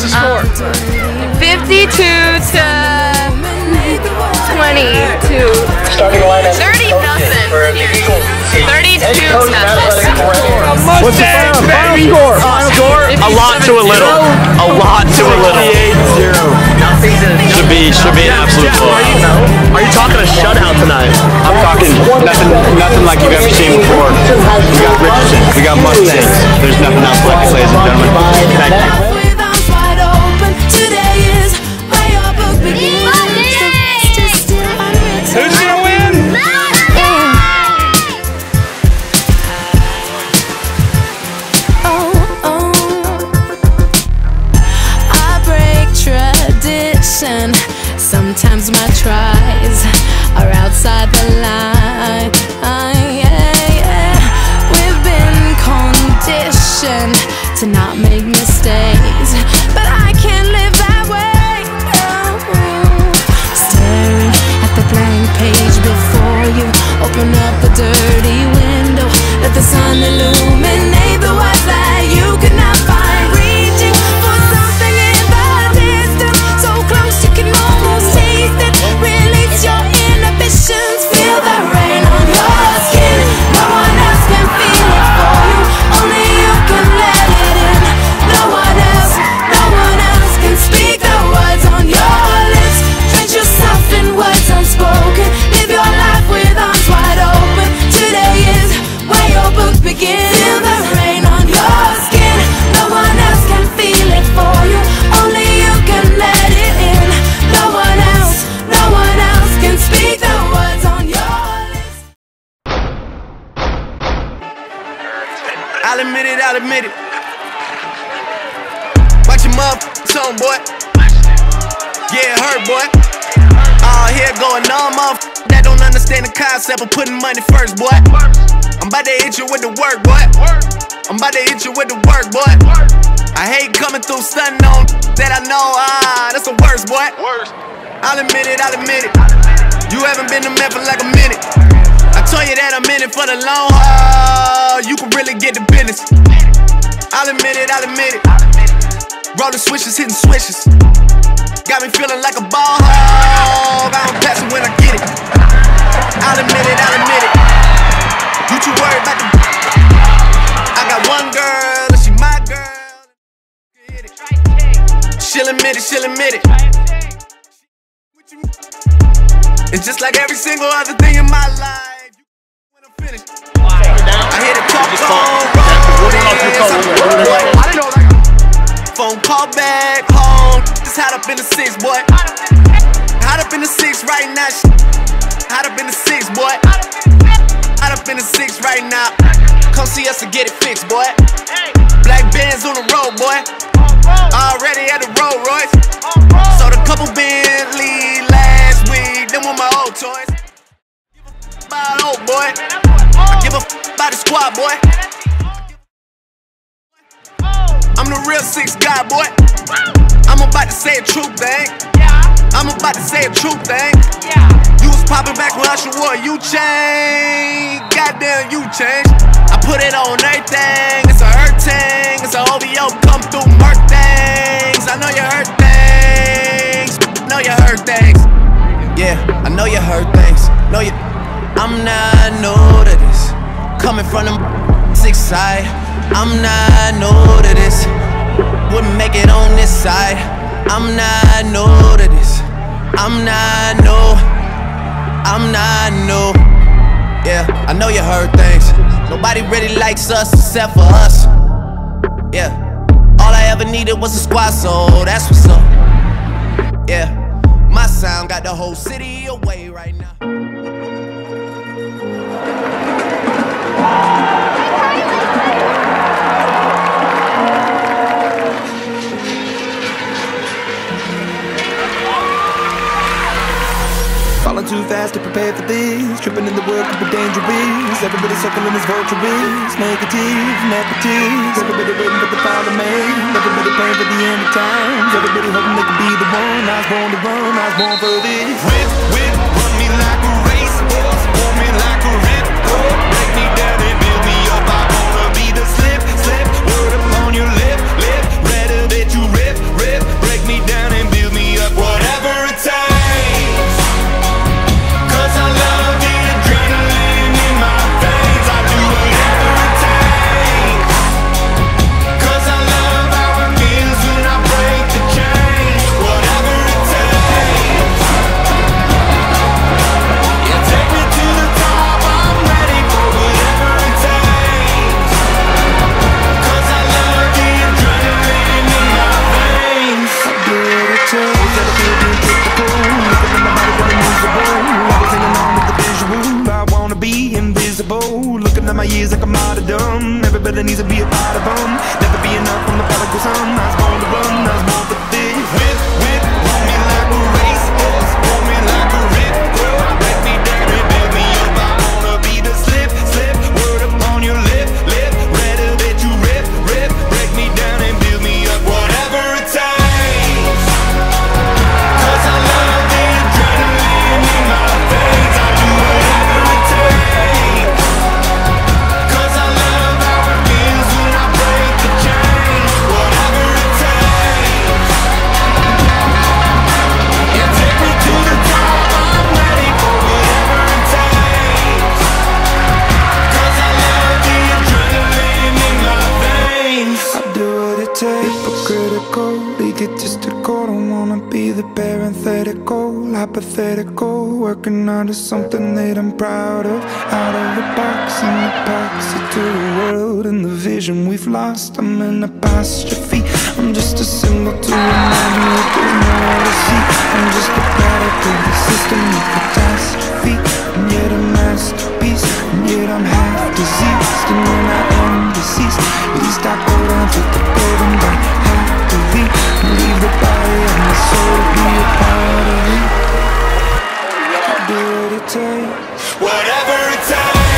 the score? 52 to 22. Starting lineup. 30 nothing. For the Eagles. 32 nothing. What's the final, final score? Final score? A lot to a little. A lot to a little. Should be should be an absolute blow. Are you talking a shutout tonight? I'm talking nothing, nothing like you've ever seen before. We got Richardson, we got Mustangs. Therethere's nothing else like it, ladies and gentlemen. Make mistakes, but I can't live that way. No. Staring at the blank page before you, open up a dirty window. Let the sun illuminate on, boy. Yeah, hurt, boy. Oh, here going on, motherfuckers that don't understand the concept of putting money first, boy. I'm about to hit you with the work, boy. I'm about to hit you with the work, boy. I hate coming through stunning on that I know, ah, that's the worst, boy. I'll admit it, I'll admit it. You haven't been to man for like a minute. I told you that I'm in it for the long haul. You can really get the business. I'll admit it, I'll admit it. Rolling switches, hitting switches. Got me feeling like a ball hog. I'm passing when I get it. I'll admit it, I'll admit it. You too worried about the. I got one girl, and she my girl. She'll admit it, she'll admit it. And just like every single other thing in my life, when I'm finished, I hear the talk on Phone call back home. Just hot up in the six, boy. Hot up in the six right now. Hot up in the six, boy. Hot up in the six right now. Come see us and get it fixed, boy. Black bands on the road, boy. Already at the Rolls Royce. Sold a couple Bentley last week. Them were my old toys. Give a f- about old boy. I give a f- about the squad, boy. I'm the real six guy, boy. I'm about to say a true thing. I'm about to say a true thing. You was popping back when Usher wore you changed. Goddamn, you changed. I put it on everything. It's a hurt thing. It's a OVO come through murk things. I know you hurt things. Know you hurt things. Yeah, I know you hurt things. Know you. I'm not new to this. Coming from them six side. I'm not new to this. Wouldn't make it on this side. I'm not new to this. I'm not new. I'm not new. Yeah, I know you heard things. Nobody really likes us except for us. Yeah, all I ever needed was a squad, so that's what's up. Yeah, my sound got the whole city away right now. Too fast to prepare for this. Tripping in the world could be dangerous. Everybody circling as vultures. Negative. Everybody waiting for the final man. Everybody praying for the end of times. Everybody hoping they can be the one. I was born to run. I was born for this. Whip, whip, like a martyrdom. Everybody needs to be a part of them. Never be enough from the prodigal son. I was born to run, hypothetical, hypothetical Working on to something that I'm proud of. Out of the box and the epoxy to the world And the vision we've lost, I'm an apostrophe. I'm just a symbol to remind me there's more to see I'm just a product of the system of catastrophe. And yet a masterpiece, and yet I'm half diseased And when I am deceased, at least I go down to the golden dawn Happily, leave the body and the soul be apart do what it takes Whatever it takes.